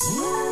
Música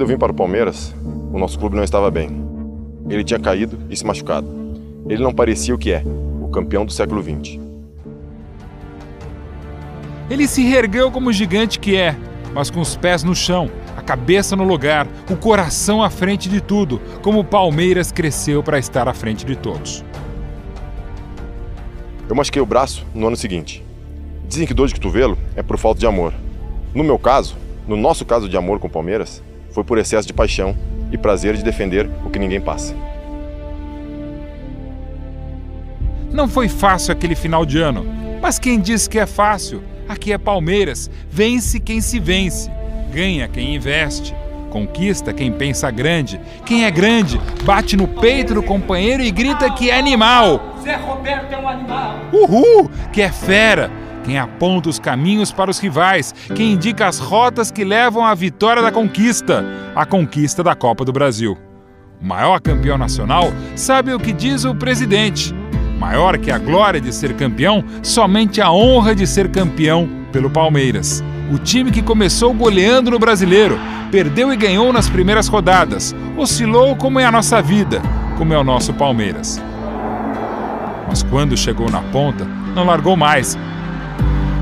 Quando eu vim para o Palmeiras, o nosso clube não estava bem. Ele tinha caído e se machucado. Ele não parecia o que é, o campeão do século XX. Ele se reergueu como o gigante que é, mas com os pés no chão, a cabeça no lugar, o coração à frente de tudo, como o Palmeiras cresceu para estar à frente de todos. Eu machuquei o braço no ano seguinte. Dizem que dor de cotovelo é por falta de amor. No meu caso, no nosso caso de amor com o Palmeiras, foi por excesso de paixão e prazer de defender o que ninguém passa. Não foi fácil aquele final de ano, mas quem disse que é fácil? Aqui é Palmeiras, vence quem se vence, ganha quem investe, conquista quem pensa grande, quem é grande bate no peito do companheiro e grita que é animal. Zé Roberto é um animal. Uhul, que é fera, quem aponta os caminhos para os rivais, quem indica as rotas que levam à vitória da conquista, a conquista da Copa do Brasil. O maior campeão nacional sabe o que diz o presidente. Maior que a glória de ser campeão, somente a honra de ser campeão pelo Palmeiras. O time que começou goleando no brasileiro, perdeu e ganhou nas primeiras rodadas, oscilou como é a nossa vida, como é o nosso Palmeiras. Mas quando chegou na ponta, não largou mais,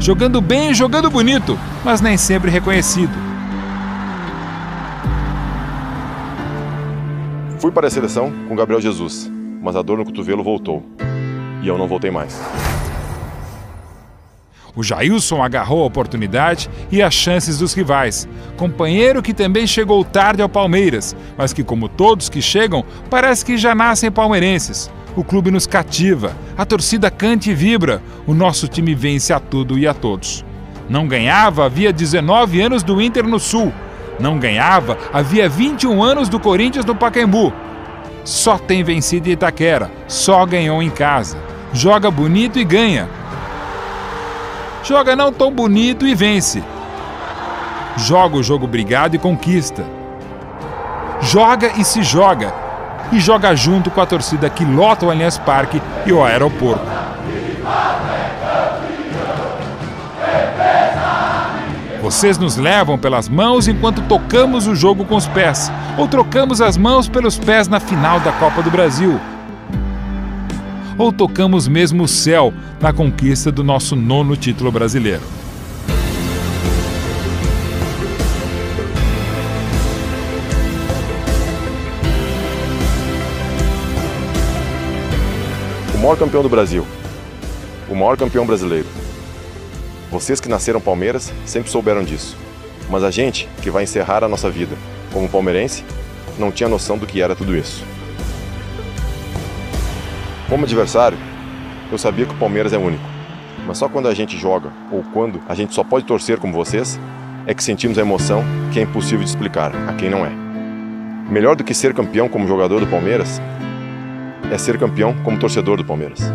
jogando bem e jogando bonito, mas nem sempre reconhecido. Fui para a seleção com Gabriel Jesus. mas a dor no cotovelo voltou. E eu não voltei mais. O Jailson agarrou a oportunidade e as chances dos rivais. Companheiro que também chegou tarde ao Palmeiras, mas que, como todos que chegam, parece que já nascem palmeirenses. O clube nos cativa, a torcida canta e vibra, o nosso time vence a tudo e a todos. Não ganhava havia 19 anos do Inter no Sul. Não ganhava havia 21 anos do Corinthians no Pacaembu. Só tem vencido Itaquera, só ganhou em casa. Joga bonito e ganha, Joga não tão bonito e vence. Joga o jogo brigado e conquista. Joga e se joga. E joga junto com a torcida que lota o Allianz Parque e o aeroporto. Vocês nos levam pelas mãos enquanto tocamos o jogo com os pés, ou trocamos as mãos pelos pés na final da Copa do Brasil, ou tocamos mesmo o céu na conquista do nosso nono título brasileiro. O maior campeão do Brasil, o maior campeão brasileiro. Vocês que nasceram Palmeiras sempre souberam disso, mas a gente que vai encerrar a nossa vida como palmeirense não tinha noção do que era tudo isso. Como adversário, eu sabia que o Palmeiras é único. Mas só quando a gente joga, ou quando a gente só pode torcer como vocês, é que sentimos a emoção que é impossível de explicar a quem não é. Melhor do que ser campeão como jogador do Palmeiras é ser campeão como torcedor do Palmeiras.